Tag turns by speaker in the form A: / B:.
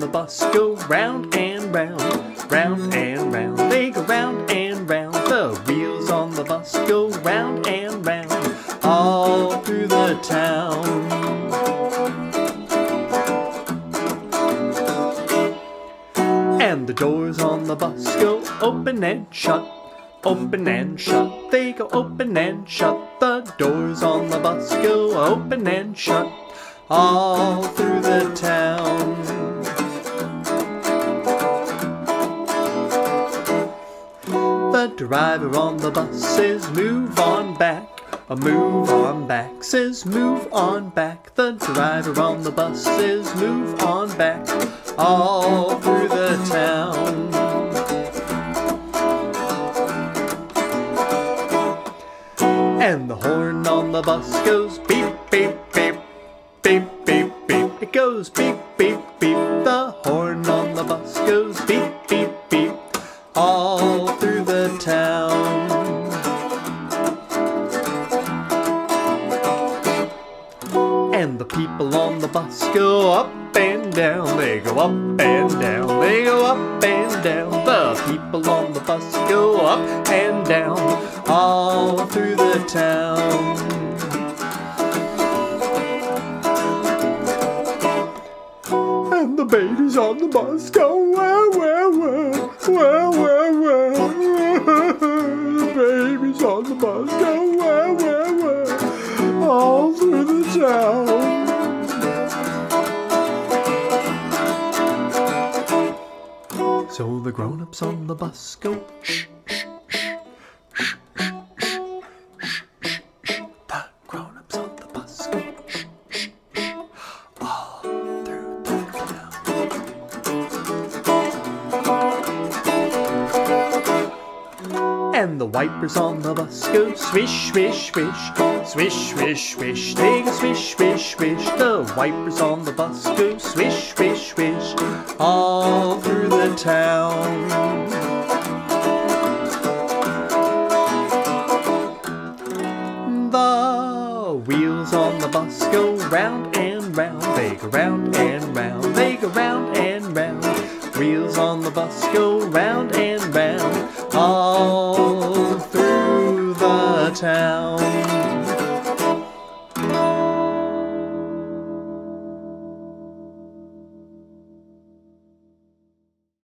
A: the bus go round and round, round and round. They go round and round. The wheels on the bus go round and round, all through the town. And the doors on the bus go open and shut, open and shut. They go open and shut. The doors on the bus go open and shut, all through the town. The driver on the bus says, Move on back. A move on back says, Move on back. The driver on the bus says, Move on back. All through the town. And the horn on the bus goes beep, beep, beep, beep, beep, beep. It goes beep, beep, beep. The horn on the bus goes beep, beep, people on the bus go up and down. They go up and down. They go up and down. The people on the bus go up and down. All through the town. And the babies on the bus go well, well, well, well, well, well. The babies on the bus go well, well, well, all through the town. So the grown-ups on the bus go shh, shh, shh, shh, shh, shh, shh, shh. The grown-ups on the bus go shh, shh, shh, all And the wipers on the bus go swish, swish, swish, swish, swish, swish. Go swish, swish, swish. The wipers on the bus go swish, swish, swish, all through the town. The wheels on the bus go round and round. They go round and round. They go round and round. Wheels on the bus go round and round. All through the town.